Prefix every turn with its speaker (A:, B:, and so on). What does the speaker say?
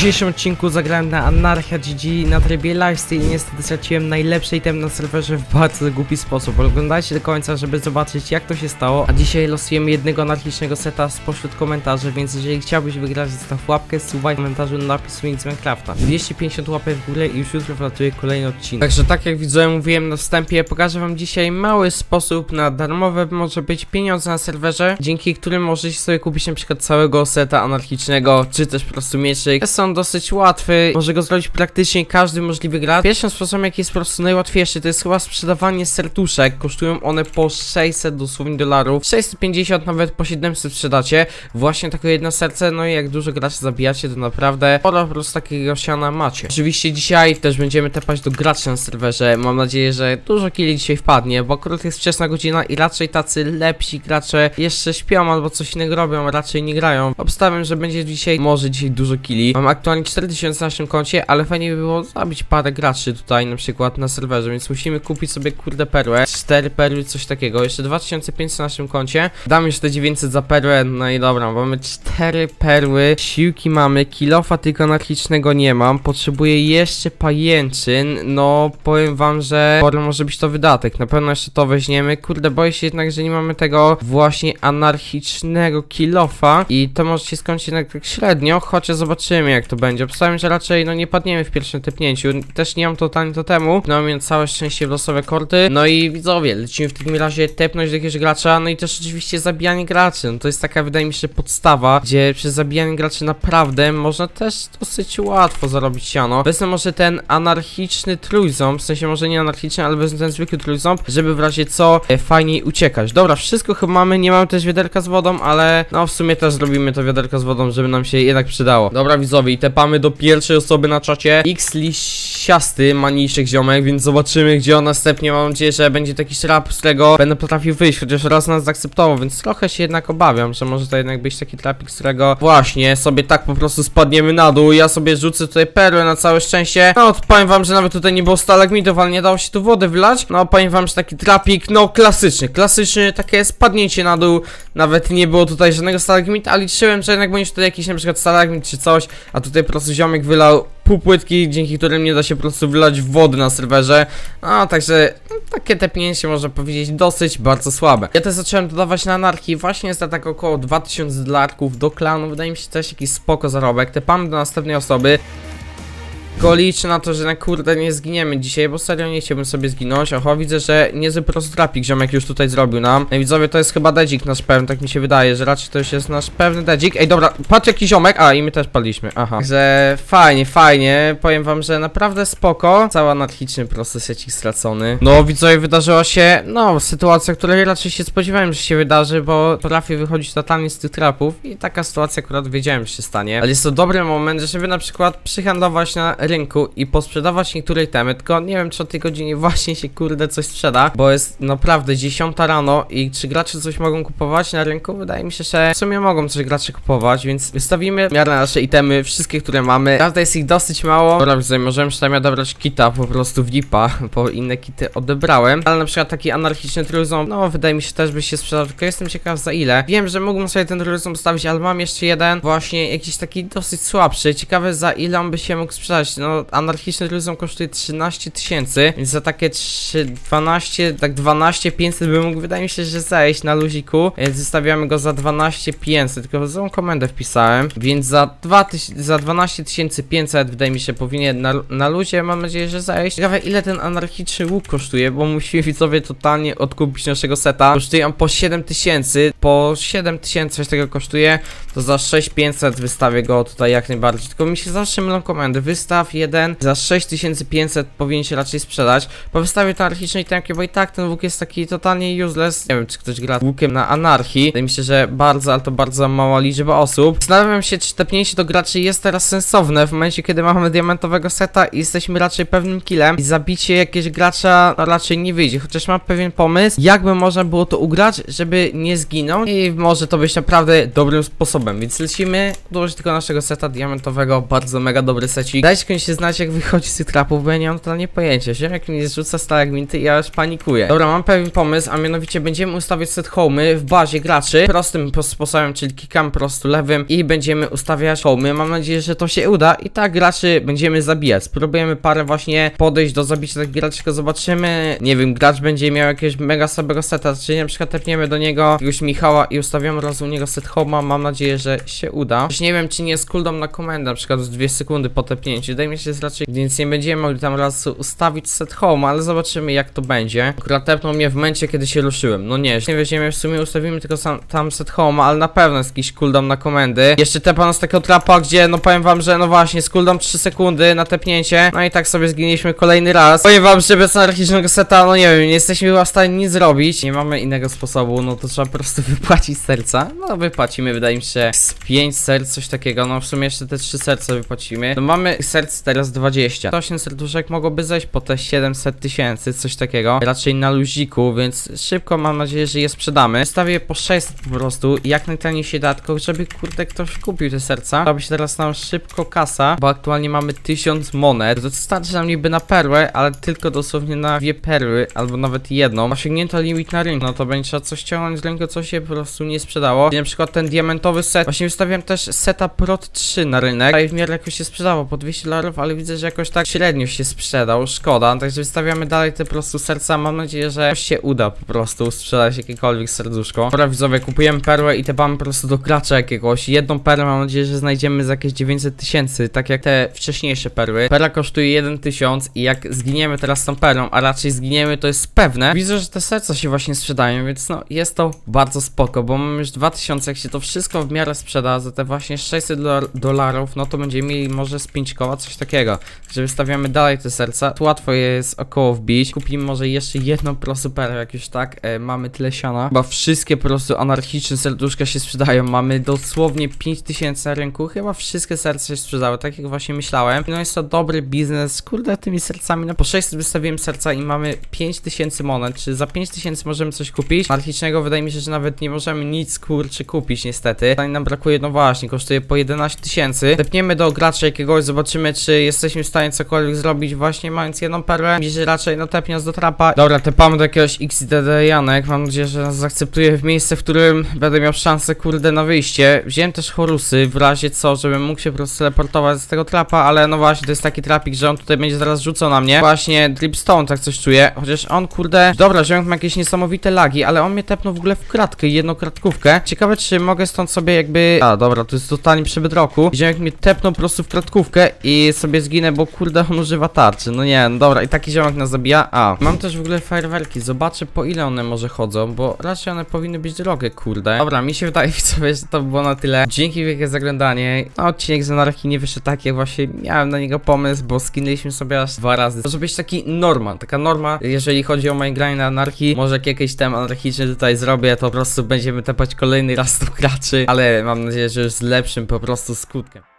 A: dzisiejszym odcinku zagrałem na Anarchia GG na trybie lifestyle i niestety straciłem najlepszy item na serwerze w bardzo głupi sposób. Oglądajcie do końca, żeby zobaczyć jak to się stało. A dzisiaj losujemy jednego anarchicznego seta spośród komentarzy, więc jeżeli chciałbyś wygrać, zostaw łapkę, suwaj w komentarzu napis link z Minecrafta. 250 łapek w górę i już jutro wlatuje kolejny odcinek. Także tak jak widzę, mówiłem na wstępie, pokażę wam dzisiaj mały sposób na darmowe może być pieniądze na serwerze, dzięki którym możecie sobie kupić na przykład całego seta anarchicznego, czy też po prostu mieczyk. Są dosyć łatwy, może go zrobić praktycznie każdy możliwy gracz. Pierwszym sposobem, jaki jest po prostu najłatwiejszy, to jest chyba sprzedawanie serduszek. Kosztują one po 600 dosłownie dolarów, 650 nawet po 700 sprzedacie. Właśnie takie jedno serce, no i jak dużo graczy zabijacie, to naprawdę sporo po prostu takiego siana macie. Oczywiście dzisiaj też będziemy tepać do graczy na serwerze. Mam nadzieję, że dużo killi dzisiaj wpadnie, bo akurat jest wczesna godzina i raczej tacy lepsi gracze jeszcze śpią albo coś innego robią, raczej nie grają. Obstawiam, że będzie dzisiaj, może dzisiaj dużo killi. Mam aktualnie 4000 na naszym koncie, ale fajnie by było zabić parę graczy tutaj na przykład na serwerze, więc musimy kupić sobie kurde perłę. 4 perły, coś takiego. Jeszcze 2500 na naszym koncie. Dam jeszcze 900 za perłę, no i dobra, mamy 4 perły. Siłki mamy, kilofa tylko anarchicznego nie mam. Potrzebuję jeszcze pajęczyn. No, powiem wam, że sporo może być to wydatek. Na pewno jeszcze to weźmiemy. Kurde, boję się jednak, że nie mamy tego właśnie anarchicznego kilofa i to może się skończyć jednak tak średnio, chociaż zobaczymy jak to będzie. Obstawiam, że raczej no nie padniemy w pierwszym typnięciu. Też nie mam totalnie totemu. No więc całe szczęście w losowe korty. No i widzowie, lecimy w takim razie tepnąć do jakiegoś gracza, no i też oczywiście zabijanie graczy. No to jest taka wydaje mi się podstawa, gdzie przez zabijanie graczy naprawdę można też dosyć łatwo zarobić siano. Wezmę może ten anarchiczny trójząb, w sensie może nie anarchiczny, ale wezmę ten zwykły trójząb, żeby w razie co e, fajniej uciekać. Dobra, wszystko chyba mamy, nie mamy też wiaderka z wodą, ale no w sumie też zrobimy to wiaderko z wodą, żeby nam się jednak przydało. Dobra widzowie, tepamy do pierwszej osoby na czacie. X lisiasty, maniszek ziomek, więc zobaczymy gdzie on następnie. Mam nadzieję, że będzie taki trap, z którego będę potrafił wyjść, chociaż raz nas zaakceptował, więc trochę się jednak obawiam, że może to jednak być taki trapik, z którego właśnie sobie tak po prostu spadniemy na dół. Ja sobie rzucę tutaj perłę na całe szczęście. No, powiem wam, że nawet tutaj nie było stalagmitów, ale nie dało się tu wody wlać. No, powiem wam, że taki trapik, no klasyczny, klasyczny, takie spadnięcie na dół. Nawet nie było tutaj żadnego stalagmita, ale liczyłem, że jednak będzie tutaj jakiś na przykład stalagmit czy coś, a tutaj po prostu ziomek wylał pół płytki, dzięki którym nie da się po prostu wylać wody na serwerze. No, także no, takie tepnięcie można powiedzieć dosyć bardzo słabe. Ja też zacząłem dodawać na anarchii właśnie za tak około 2000 dolarków do klanu. Wydaje mi się też jakiś spoko zarobek. Tepamy do następnej osoby. Tylko liczę na to, że na kurde nie zginiemy dzisiaj, bo serio nie chciałbym sobie zginąć. Oho, widzę, że niezły prosty trapik ziomek już tutaj zrobił nam. I widzowie, to jest chyba dedzik nasz pewny, tak mi się wydaje, że raczej to już jest nasz pewny dedzik. Ej, dobra, patrz jaki ziomek, a i my też padliśmy, aha. Także fajnie, fajnie, powiem wam, że naprawdę spoko. Cały anarchiczny prosty secik stracony. No widzowie, wydarzyła się, no, sytuacja, której raczej się spodziewałem, że się wydarzy, bo potrafię wychodzić totalnie z tych trapów i taka sytuacja akurat wiedziałem, że się stanie. Ale jest to dobry moment, żeby na przykład przyhandlować na rynku i posprzedawać niektóre itemy, tylko nie wiem czy o tej godzinie właśnie się kurde coś sprzeda, bo jest naprawdę 10 rano i czy gracze coś mogą kupować na rynku? Wydaje mi się, że w sumie mogą coś gracze kupować, więc wystawimy w miarę nasze itemy, wszystkie, które mamy. Prawda jest ich dosyć mało. Dobra, widzę, możemy przynajmniej odebrać kita po prostu w lipa, bo inne kity odebrałem, ale na przykład taki anarchiczny trójząb, no wydaje mi się też by się sprzedał, tylko jestem ciekaw za ile. Wiem, że mógłbym sobie ten trójząb stawić, ale mam jeszcze jeden właśnie jakiś taki dosyć słabszy. Ciekawe za ile on by się mógł sprzedać no anarchiczny trójząb kosztuje 13 tysięcy, więc za takie 3, 12, tak 12 500 by mógł wydaje mi się, że zejść na luziku, więc zostawiamy go za 12 500, tylko złą komendę wpisałem, więc za, 2, za 12 500 wydaje mi się powinien na, na luzie, mam nadzieję, że zejść. Ciekawe ile ten anarchiczny łuk kosztuje, bo musimy widzowie totalnie odkupić naszego seta, kosztuje on po 7 tysięcy, po 7 tysięcy coś tego kosztuje, to za 6500 wystawię go tutaj jak najbardziej, tylko mi się zawsze mylą komendy, wystaw jeden za 6500 powinien się raczej sprzedać. Po wystawie anarchicznej temki, bo i tak ten łuk jest taki totalnie useless. Nie wiem, czy ktoś gra łukiem na anarchii. Wydaje mi się, że bardzo, ale to bardzo mała liczba osób. Zastanawiam się, czy tepnięcie do graczy jest teraz sensowne w momencie, kiedy mamy diamentowego seta i jesteśmy raczej pewnym killem i zabicie jakiegoś gracza no, raczej nie wyjdzie. Chociaż mam pewien pomysł, jakby można było to ugrać, żeby nie zginął i może to być naprawdę dobrym sposobem. Więc lecimy dołożyć tylko naszego seta diamentowego, bardzo mega dobry secik. Dajcie ciężko się znać jak wychodzi z tych trapów, bo ja nie mam totalnie pojęcia. Ziomek mi zrzuca stalagmity i ja już panikuję. Dobra, mam pewien pomysł, a mianowicie będziemy ustawiać set homy w bazie graczy prostym po- sposobem, czyli klikam po prostu lewym i będziemy ustawiać homy. Mam nadzieję, że to się uda i tak graczy będziemy zabijać. Spróbujemy parę właśnie podejść do zabicia graczy, tylko zobaczymy. Nie wiem, gracz będzie miał jakiegoś mega słabego seta, czyli na przykład tepniemy do niego jakiegoś Michała i ustawiamy od razu u niego set homa. Mam nadzieję, że się uda. Też nie wiem, czy nie jest cooldown na komendę, na przykład z 2 sekundy po tepnięciu. Wydaje mi się, że jest raczej, więc nie będziemy mogli tam raz ustawić set home, ale zobaczymy jak to będzie. Akurat tepnął mnie w momencie, kiedy się ruszyłem. No nie, nie weźmiemy, w sumie ustawimy tylko sam, tam set home, ale na pewno jest jakiś cooldown na komendy. Jeszcze tepa nas takiego trapa, gdzie no powiem wam, że no właśnie, z cooldown 3 sekundy na tepnięcie. No i tak sobie zginęliśmy kolejny raz. Powiem wam, że bez anarchicznego seta, no nie wiem, nie jesteśmy chyba w stanie nic zrobić. Nie mamy innego sposobu, no to trzeba po prostu wypłacić serca. No wypłacimy, wydaje mi się, z 5 serc, coś takiego. No w sumie jeszcze te 3 serca wypłacimy. No mamy serc teraz 20. 8 serduszek mogłoby zejść po te 700 tysięcy, coś takiego. Raczej na luziku, więc szybko mam nadzieję, że je sprzedamy. Stawię po 600 po prostu, jak najtaniej się da, tylko żeby kurde ktoś kupił te serca. Robi się teraz nam szybko kasa, bo aktualnie mamy 1000 monet. To starczy nam niby na perłę, ale tylko dosłownie na dwie perły, albo nawet jedną. Osiągnięto limit na rynku, no to będzie trzeba coś ściągnąć z rynku, co się po prostu nie sprzedało. I na przykład ten diamentowy set. Właśnie wystawiłem też seta Prot 3 na rynek. I w miarę jakoś się sprzedało po 200 dolarów, ale widzę, że jakoś tak średnio się sprzedał. Szkoda. Także wystawiamy dalej te po prostu serca. Mam nadzieję, że się uda po prostu sprzedać jakiekolwiek serduszko. Dobra widzowie, kupujemy perłę i te mamy po prostu do gracza jakiegoś. Jedną perłę mam nadzieję, że znajdziemy za jakieś 900 tysięcy, tak jak te wcześniejsze perły. Perla kosztuje 1000 i jak zginiemy teraz tą perłą, a raczej zginiemy, to jest pewne. Widzę, że te serca się właśnie sprzedają, więc no jest to bardzo spoko, bo mamy już 2000, jak się to wszystko w miarę sprzeda za te właśnie 600 dolar- dolarów, no to będziemy mieli może z 5 koła, coś takiego. Także wystawiamy dalej te serca. Tu łatwo je jest około wbić. Kupimy może jeszcze jedną po prostu perłę, jak już tak e, mamy tyle siana. Chyba wszystkie po prostu anarchiczne serduszka się sprzedają. Mamy dosłownie 5000 na rynku. Chyba wszystkie serca się sprzedały, tak jak właśnie myślałem. No jest to dobry biznes. Kurde, tymi sercami. No po 600 wystawiłem serca i mamy 5000 monet. Czy za 5000 możemy coś kupić? Anarchicznego wydaje mi się, że nawet nie możemy nic kurczy kupić niestety. Tutaj nam brakuje, no właśnie, kosztuje po 11 tysięcy. Tepniemy do gracza jakiegoś, zobaczymy czy jesteśmy w stanie cokolwiek zrobić właśnie mając jedną perłę. Że raczej no tepnie nas do trapa. Dobra, tepamy do jakiegoś XDD Janek. Mam nadzieję, że nas zaakceptuje w miejsce, w którym będę miał szansę kurde na wyjście. Wziąłem też chorusy w razie co, żebym mógł się po prostu teleportować z tego trapa, ale no właśnie, to jest taki trapik, że on tutaj będzie zaraz rzucał na mnie. Właśnie Dripstone tak coś czuję, chociaż on kurde... Dobra, ziomek ma jakieś niesamowite lagi, ale on mnie tepnął w ogóle w kratkę, jedną kratkówkę. Ciekawe, czy mogę stąd sobie jakby... A, dobra, to jest totalnie przy bedroku. Ziomek mnie tepnął po prostu w kratkówkę i sobie zginę, bo kurde on używa tarczy. No nie, no dobra, i taki ziomek nas zabija. A, mam też w ogóle fajerwerki, zobaczę po ile one może chodzą, bo raczej one powinny być drogie, kurde. Dobra, mi się wydaje, widzowie, że to było na tyle. Dzięki wielkie za oglądanie. No, odcinek z anarchii nie wyszedł tak, jak właśnie miałem na niego pomysł, bo skinęliśmy sobie aż dwa razy. Może być taki norma, taka norma, jeżeli chodzi o moje granie na anarchii. Może jak jakiś tam anarchiczny tutaj zrobię, to po prostu będziemy tepać kolejny raz do graczy, ale mam nadzieję, że już z lepszym po prostu skutkiem.